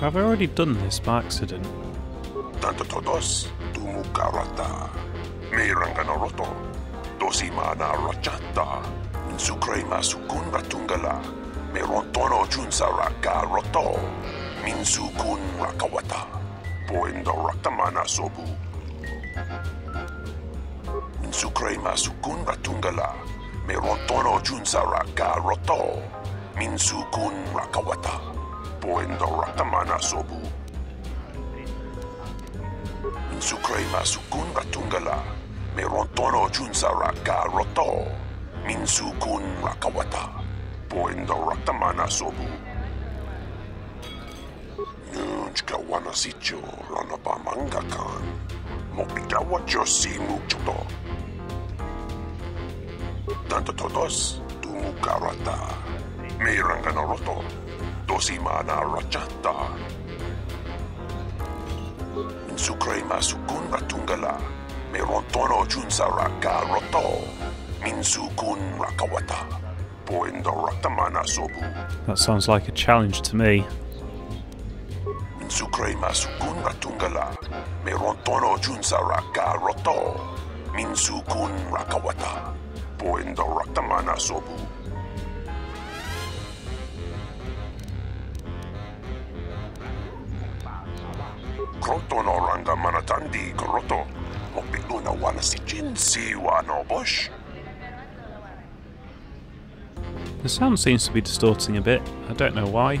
Have I already done this by accident? Tanto todos mana rachata. Raka roto. Minsukun rakawata. Poendo sobu. Minsukre masukun ratungala. Merontono junsa raka roto. Minsukun rakawata. Poendo ratamana sobu. Minsukre masukun ratungala. Merontono junsa raka roto. Minsukun rakawata. Poendo ratamana sobu. Nunchka wana sicho rana pa manga kan. Mopika wacho si muchoto. Tanto todos tumu karata. Miranga no roto. Dosi mana rachata. Minsukre masukun ratungala. Merontono junsa raka roto. Minsukun rakawata. That sounds like a challenge to me. Merontono roto. Rakawata. Poendo ratamana sobu. Kroto ranga manatandi koroto. Mokpiklo na wana si Jin si wano. The sound seems to be distorting a bit. I don't know why.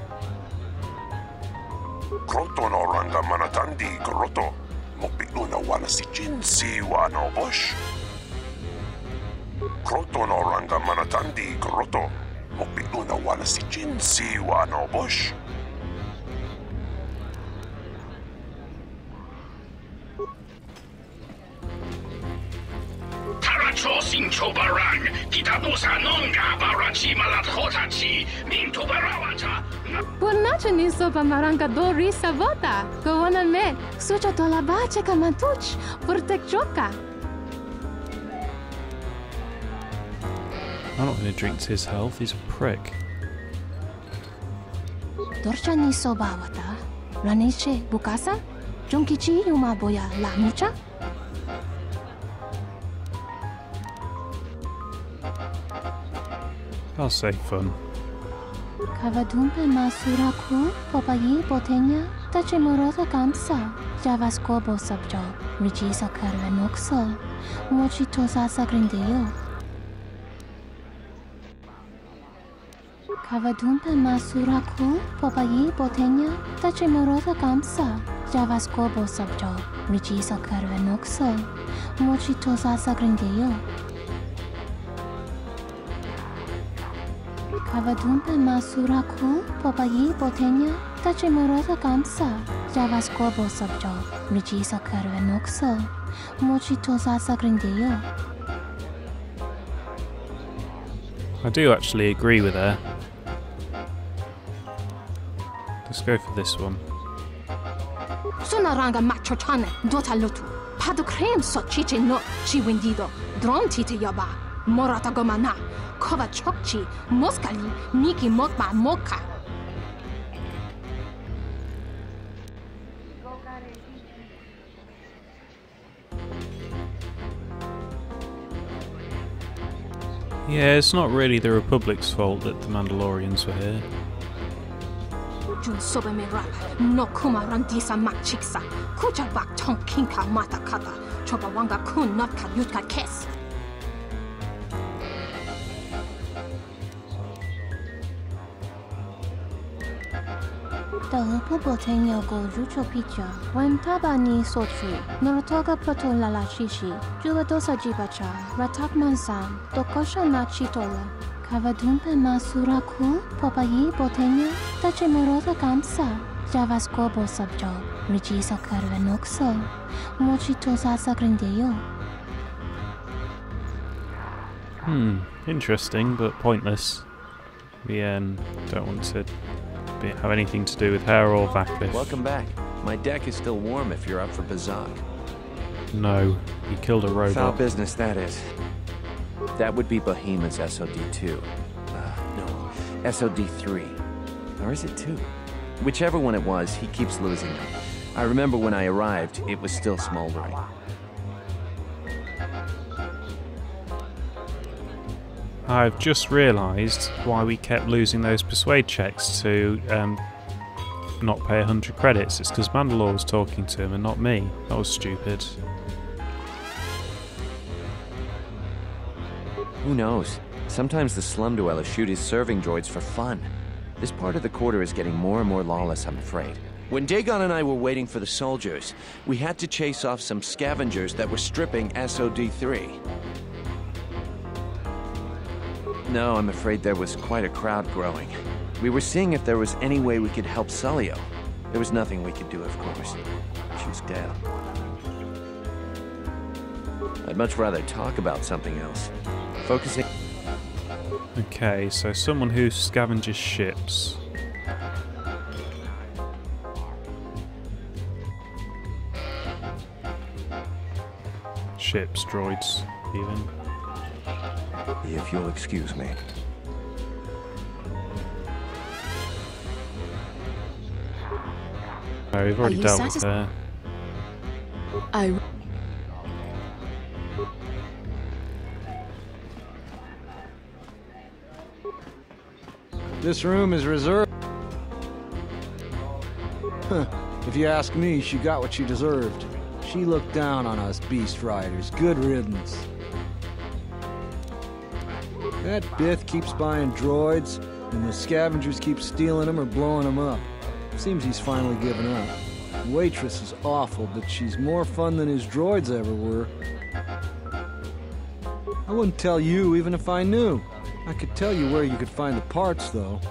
Kroto no ranga manatandi koroto. Mokpiklo na wana si Jin si wano bosh. Kroto no ranga manatandi koroto. Mokpiklo na wana si Jin si wano bosh. Buonace ni sopa maranga do risa vota. Gowana me, sucha to la bache kamantuch, purtek choka. I'm not going to drink to his health, he's a prick. Dorcha ni soba wata. Raniche bukasa? Junkichi yuma boya la mucha? I'll say fun. Kavadumpe masura ku, popayi botenya, tache morota kamsa. Javas kobo sabjo. Mochi. Kavadumpe masura ku, popayi tache morota kamsa. Javas kobo sabjo, rijisa karve noksa. Mochi tosa sagrindeyo. Kavadumpe masura ku, popayi botenya, tache morota kamsa. Javas kobo sabjo, rijisa karve noksa. Mochi tosa sagrindeyo. I do actually agree with her. Let's go for this one. Sonaranga macho chane, dota lotu. Pado krem so chiche no, chi wendido. Dron tite yoba. Morata gomana. Moskali, niki mokma moka. Yeah, it's not really the Republic's fault that the Mandalorians were here. Jun sobe me rap, no kuma machiksa, kucha bak tong kinka mata kata, kun not kes. Lala Shishi, Jugadosa Jibacha, Subjo. Hmm, interesting, but pointless. We um, don't want to have anything to do with her or Vakif. Welcome back. My deck is still warm if you're up for Pazaak. No, he killed a Foul robot. business, that is. That would be Bahima's SOD-2. Uh, no, SOD-3. Or is it 2? Whichever one it was, he keeps losing them. I remember when I arrived, it was still smoldering. I've just realised why we kept losing those persuade checks to um, not pay 100 credits. It's because Mandalore was talking to him and not me. That was stupid. Who knows? Sometimes the slum dwellers shoot his serving droids for fun. This part of the quarter is getting more and more lawless, I'm afraid. When Dhagon and I were waiting for the soldiers, we had to chase off some scavengers that were stripping SOD-3. No, I'm afraid there was quite a crowd growing. We were seeing if there was any way we could help Sullio. There was nothing we could do, of course. She was dead. I'd much rather talk about something else. Focusing... Okay, so someone who scavenges ships. Ships, droids, even. If you'll excuse me. Oh, we've already you dealt with satis- her. I This room is reserved. Huh. If you ask me, she got what she deserved. She looked down on us beast riders. Good riddance. That Bith keeps buying droids, and the scavengers keep stealing them or blowing them up. Seems he's finally given up. Waitress is awful, but she's more fun than his droids ever were. I wouldn't tell you even if I knew. I could tell you where you could find the parts, though.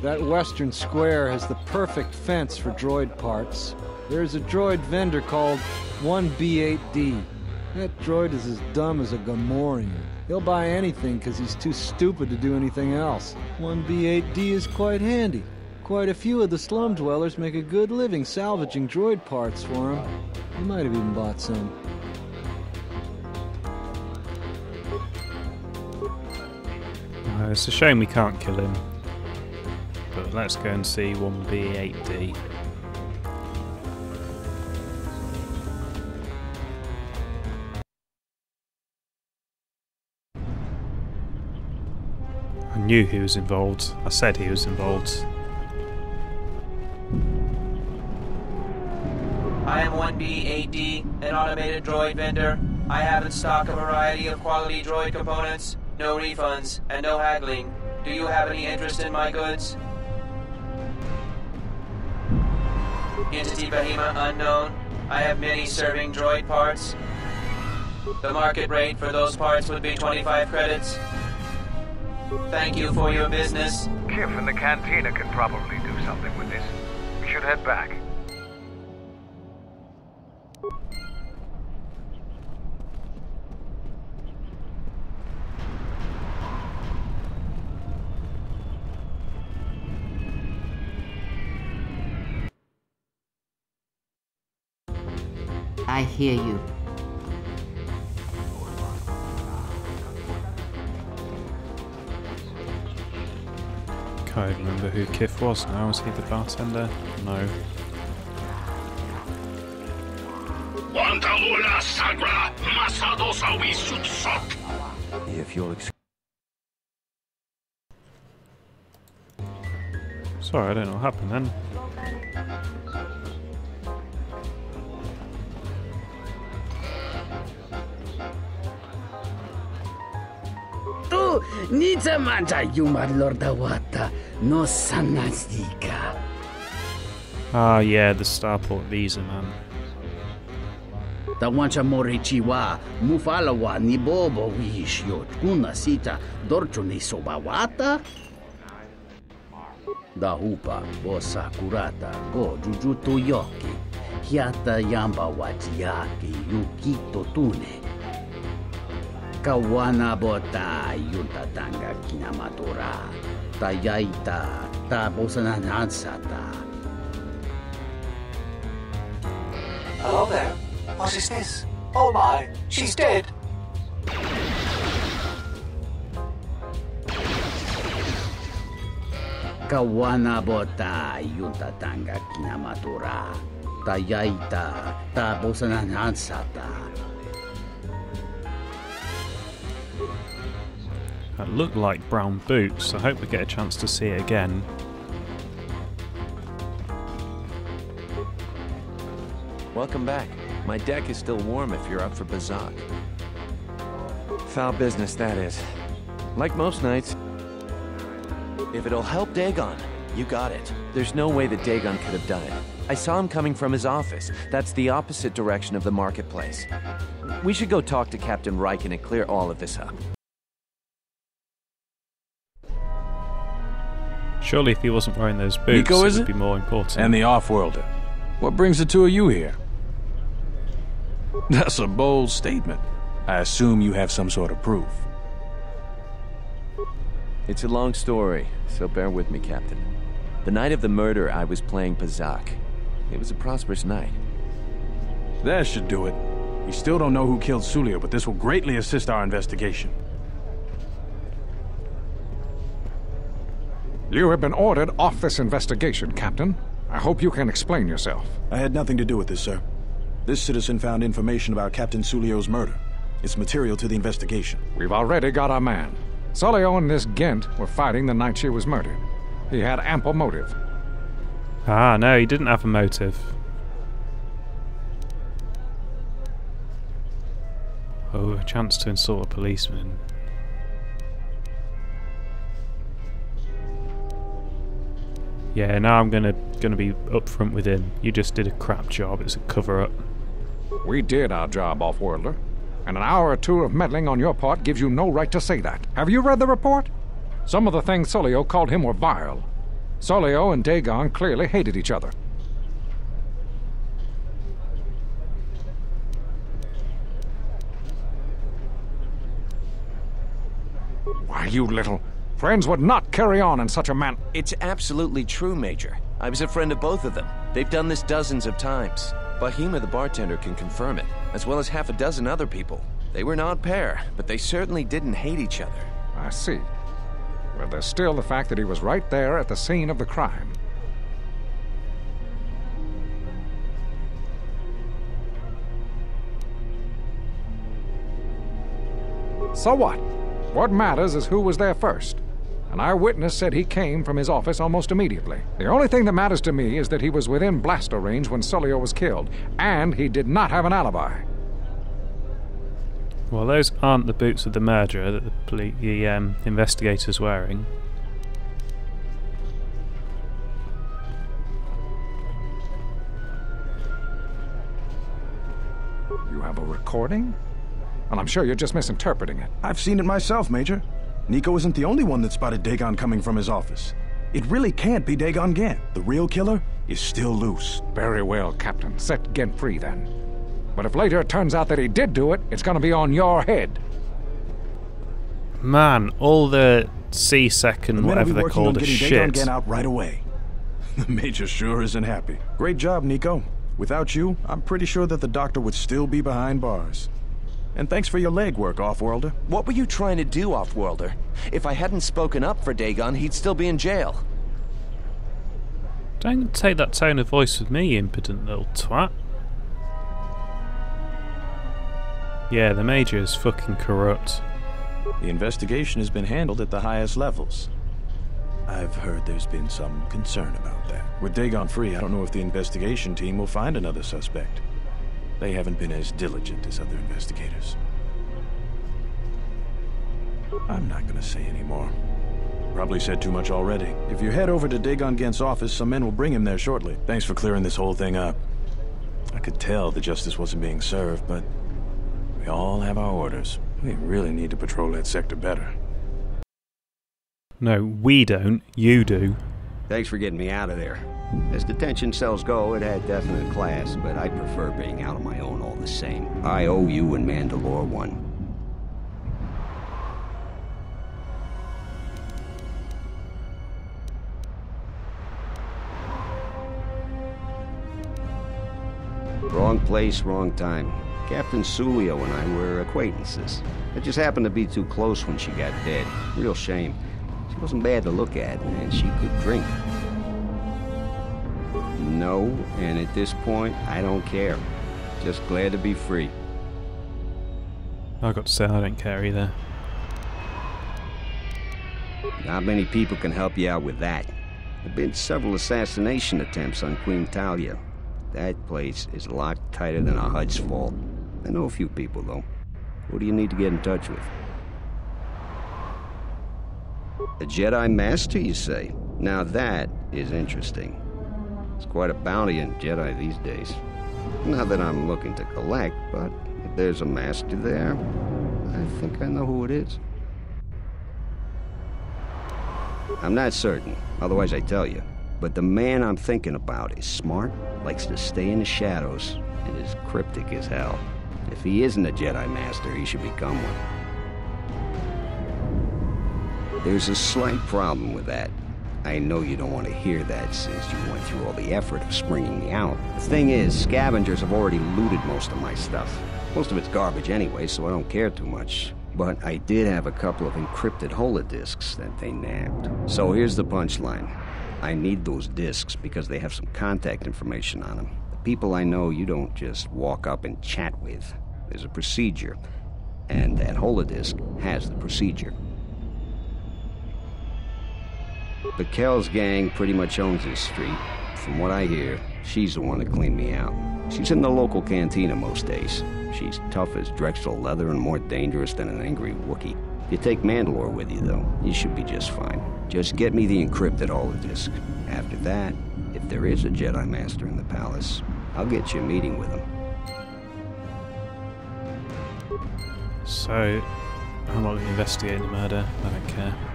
That western square has the perfect fence for droid parts. There's a droid vendor called 1B8D. That droid is as dumb as a Gamorrean. He'll buy anything because he's too stupid to do anything else. 1B8D is quite handy. Quite a few of the slum dwellers make a good living salvaging droid parts for him. He might have even bought some. Uh, it's a shame we can't kill him. But let's go and see 1B8D. Knew he was involved. I said he was involved. I am 1B8D, an automated droid vendor. I have in stock a variety of quality droid components, no refunds, and no haggling. Do you have any interest in my goods? Entity Bahima unknown. I have many serving droid parts. The market rate for those parts would be 25 credits. Thank you for your business. Kiph and the cantina can probably do something with this. We should head back. I hear you. Can't even remember who Kiph was now. Was he the bartender? No. Quanta ula sagra, masado Tosawi Sutsok. If you'll excuse Sorry, I don't know what happened then. Tu nița manta yumar lordawata no sanastika. Ah, yeah, the Starport visa, man. Tawancha morechiwa mufalawa ni bobo wishyo kuna sita dorcho ni sobawata. Da hupa bosa kurata go jujuto yoki. Hiata yamba wachiaki yukito tune. Kawana bota yunta tanga kinamatora. Tayaita ta bosananansata. Hello there. What is this? Oh my, she's dead. Kawana bota yunta tanga kinamatora. Tayaita ta bosananansata. That looked like brown boots. I hope we get a chance to see it again. Welcome back. My deck is still warm if you're up for Pazaak. Foul business, that is. Like most nights. If it'll help Dhagon, you got it. There's no way that Dhagon could have done it. I saw him coming from his office. That's the opposite direction of the marketplace. We should go talk to Captain Riiken and clear all of this up. Surely, if he wasn't wearing those boots, Nikko, it is would it? be more important. And the off-worlder. What brings the two of you here? That's a bold statement. I assume you have some sort of proof. It's a long story, so bear with me, Captain. The night of the murder, I was playing Pazaak. It was a prosperous night. That should do it. We still don't know who killed Sullio, but this will greatly assist our investigation. You have been ordered off this investigation, Captain. I hope you can explain yourself. I had nothing to do with this, sir. This citizen found information about Captain Sullio's murder. It's material to the investigation. We've already got our man. Sullio and this Ghent were fighting the night she was murdered. He had ample motive. Ah, no, he didn't have a motive. Oh, a chance to insult a policeman. Yeah, now I'm gonna gonna be upfront with him. You just did a crap job. It's a cover up. We did our job, Offworlder. And an hour or two of meddling on your part gives you no right to say that. Have you read the report? Some of the things Sullio called him were vile. Sullio and Dhagon clearly hated each other. Why, you little... Friends would not carry on in such a man... It's absolutely true, Major. I was a friend of both of them. They've done this dozens of times. Bahima, the bartender, can confirm it, as well as half a dozen other people. They were an odd pair, but they certainly didn't hate each other. I see. Well, there's still the fact that he was right there at the scene of the crime. So what? What matters is who was there first. An eyewitness said he came from his office almost immediately. The only thing that matters to me is that he was within blaster range when Sullio was killed, and he did not have an alibi. Well, those aren't the boots of the murderer that the, poli- the um, investigator's wearing. You have a recording? Well, I'm sure you're just misinterpreting it. I've seen it myself, Major. Nikko isn't the only one that spotted Dhagon coming from his office. It really can't be Dhagon Ghent. The real killer is still loose. Very well, Captain. Set Ghent free then. But if later it turns out that he did do it, it's gonna be on your head. Man, all the C second, The men will whatever be they're working on called, are getting Dhagon. Gant out right away. The Major sure isn't happy. Great job, Nikko. Without you, I'm pretty sure that the doctor would still be behind bars. And thanks for your legwork, Offworlder. What were you trying to do, Offworlder? If I hadn't spoken up for Dhagon, he'd still be in jail. Don't take that tone of voice with me, you impudent little twat. Yeah, the Major is fucking corrupt. The investigation has been handled at the highest levels. I've heard there's been some concern about that. With Dhagon free, I don't know if the investigation team will find another suspect. They haven't been as diligent as other investigators. I'm not gonna say any more. Probably said too much already. If you head over to Dhagon Ghent's office, some men will bring him there shortly. Thanks for clearing this whole thing up. I could tell the justice wasn't being served, but we all have our orders. We really need to patrol that sector better. No, we don't. You do. Thanks for getting me out of there. As detention cells go, it had definite class, but I prefer being out on my own all the same. I owe you and Mandalore one. Wrong place, wrong time. Captain Sullio and I were acquaintances. It just happened to be too close when she got dead. Real shame. She wasn't bad to look at, and she could drink. No, and at this point, I don't care. Just glad to be free. I got to say I don't care either. Not many people can help you out with that. There have been several assassination attempts on Queen Talia. That place is locked tighter than a Hutt's fault. I know a few people, though. Who do you need to get in touch with? A Jedi Master, you say? Now that is interesting. It's quite a bounty in Jedi these days. Not that I'm looking to collect, but if there's a master there, I think I know who it is. I'm not certain, otherwise I tell you. But the man I'm thinking about is smart, likes to stay in the shadows, and is cryptic as hell. If he isn't a Jedi Master, he should become one. There's a slight problem with that. I know you don't want to hear that since you went through all the effort of springing me out. The thing is, scavengers have already looted most of my stuff. Most of it's garbage anyway, so I don't care too much. But I did have a couple of encrypted holodisks that they nabbed. So here's the punchline. I need those disks because they have some contact information on them. The people I know you don't just walk up and chat with. There's a procedure, and that holodisk has the procedure. The Kel's gang pretty much owns this street. From what I hear, she's the one that cleaned me out. She's in the local cantina most days. She's tough as drexl leather and more dangerous than an angry Wookiee. If you take Mandalore with you, though, you should be just fine. Just get me the encrypted holodisk. After that, if there is a Jedi Master in the palace, I'll get you a meeting with him. So, I'm not investigating the murder. I don't care.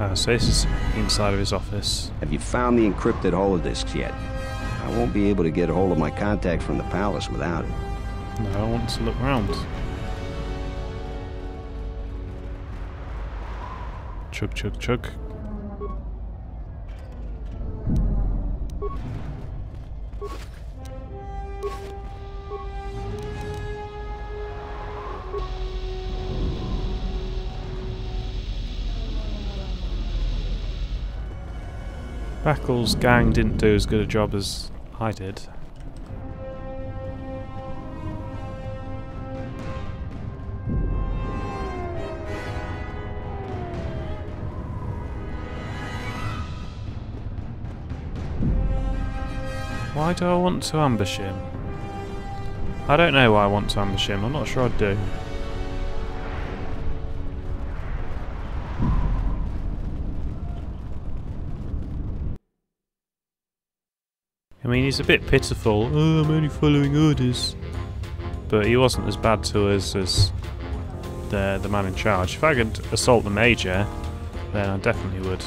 Uh, so this is inside of his office. Have you found the encrypted holodisks yet? I won't be able to get a hold of my contact from the palace without it. No, I want to look around. Chug, chug, chug. Backle's gang didn't do as good a job as I did. Why do I want to ambush him? I don't know why I want to ambush him. I'm not sure I do. I mean, he's a bit pitiful. Oh, I'm only following orders. But he wasn't as bad to us as the, the man in charge. If I could assault the Major, then I definitely would.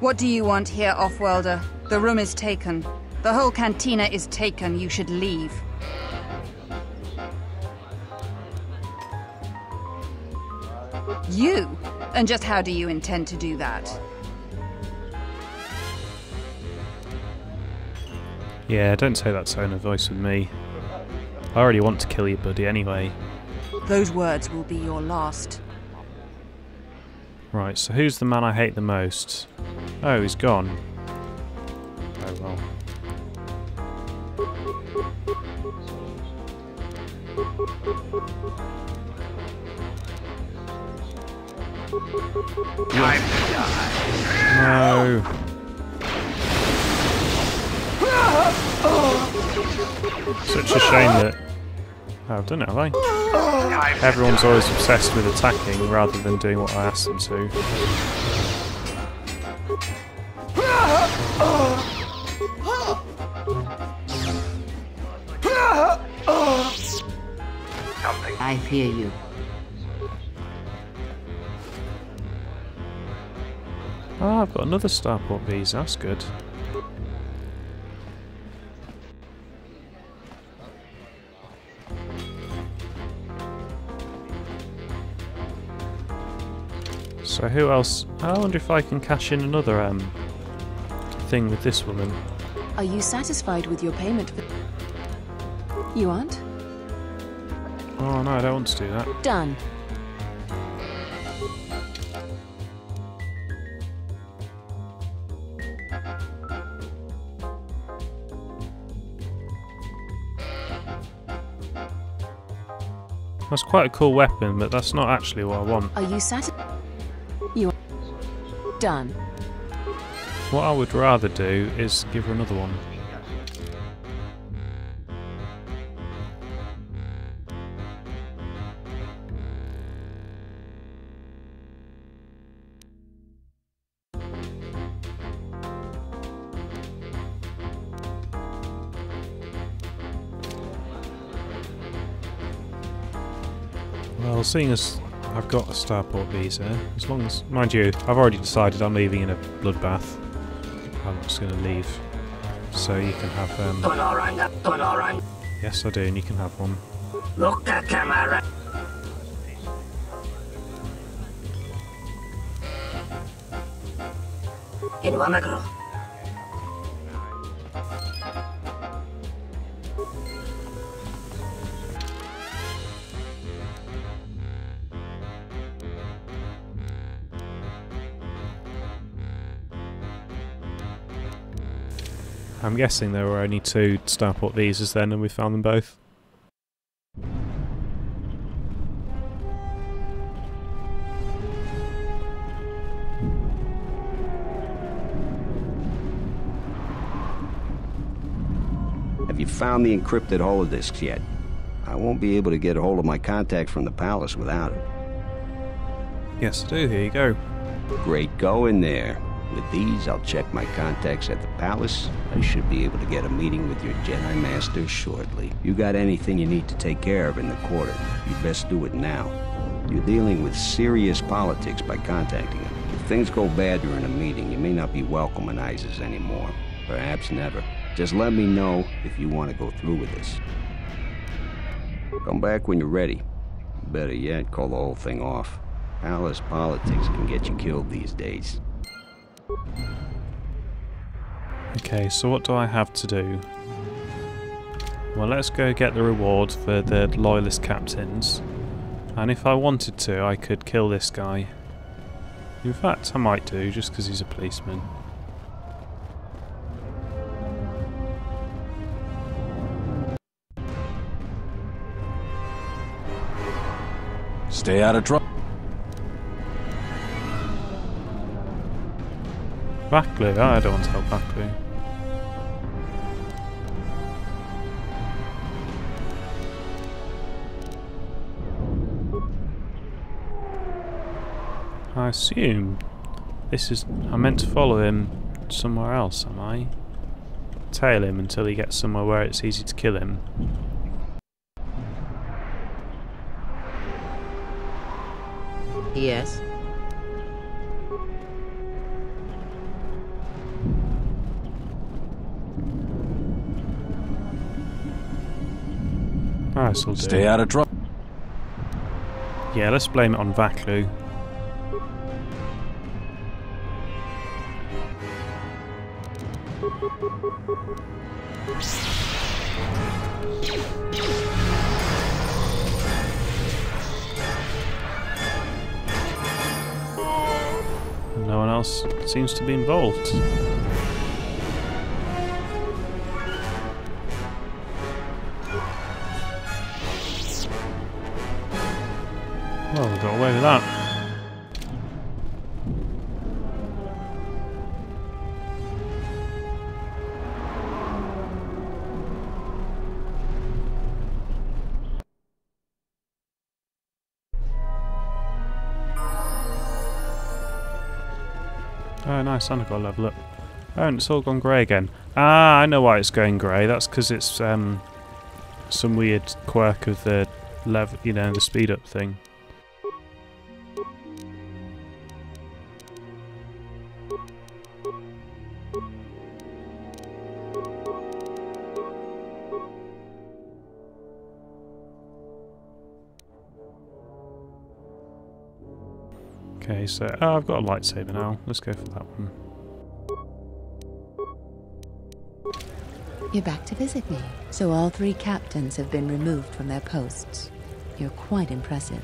What do you want here, Offworlder? The room is taken. The whole cantina is taken. You should leave. You? And just how do you intend to do that? Yeah, don't say that tone of voice with me. I already want to kill you, buddy, anyway. Those words will be your last. Right, so who's the man I hate the most? Oh, he's gone. Oh well. Time to die. No. Such a shame that. Oh, I've done it, have I? Everyone's always obsessed with attacking rather than doing what I ask them to. I hear you. Oh, I've got another Starport visa, that's good. So who else? I wonder if I can cash in another um thing with this woman. Are you satisfied with your payment? You aren't? Oh no, I don't want to do that. Done. That's quite a cool weapon, but that's not actually what I want. Are you satisfied? You are... Done. What I would rather do is give her another one. Seeing as I've got a starport visa, as long as, mind you, I've already decided I'm leaving in a bloodbath. I'm just going to leave. So you can have, um, yes I do, and you can have one. Look at camera. Inuamagro. I'm guessing there were only two starport visas then, and we found them both. Have you found the encrypted holodisks yet? I won't be able to get a hold of my contact from the palace without it. Yes, I do. Here you go. Great going there. With these, I'll check my contacts at the palace. I should be able to get a meeting with your Jedi Master shortly. You got anything you need to take care of in the quarter, you best do it now. You're dealing with serious politics by contacting him. If things go bad during a meeting, you may not be welcome in Iziz anymore. Perhaps never. Just let me know if you want to go through with this. Come back when you're ready. Better yet, call the whole thing off. Palace politics can get you killed these days. Okay, so what do I have to do? Well, let's go get the reward for the loyalist captains. And if I wanted to, I could kill this guy. In fact, I might do, just because he's a policeman. Stay out of trouble. Vaklu? Ah, I don't want to help Vaklu. I assume this is... I meant to follow him somewhere else, am I? Tail him until he gets somewhere where it's easy to kill him. Yes. Ah, this'll do. Stay out of trouble. Yeah, let's blame it on Vaklu. no one else seems to be involved. That. Oh, nice, Santa got a level up. Oh, and it's all gone grey again. Ah, I know why it's going grey. That's because it's um, some weird quirk of the level, you know, the speed up thing. Okay, so uh, oh, I've got a lightsaber now. Let's go for that one. You're back to visit me. So all three captains have been removed from their posts. You're quite impressive.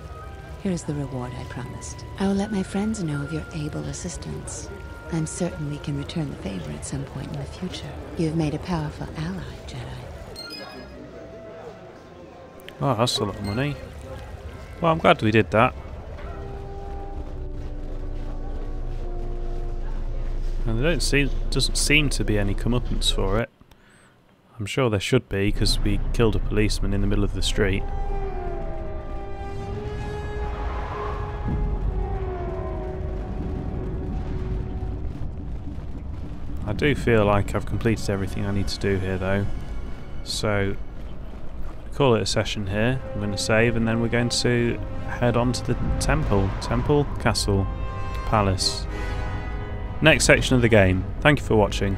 Here's the reward I promised. I will let my friends know of your able assistance. I'm certain we can return the favor at some point in the future. You've made a powerful ally, Jedi. Oh, that's a lot of money. Well, I'm glad we did that. And there don't seem doesn't seem to be any comeuppance for it. I'm sure there should be because we killed a policeman in the middle of the street. I do feel like I've completed everything I need to do here though. So call it a session here. I'm going to save and then we're going to head on to the temple. Temple, castle, palace. Next section of the game. Thank you for watching.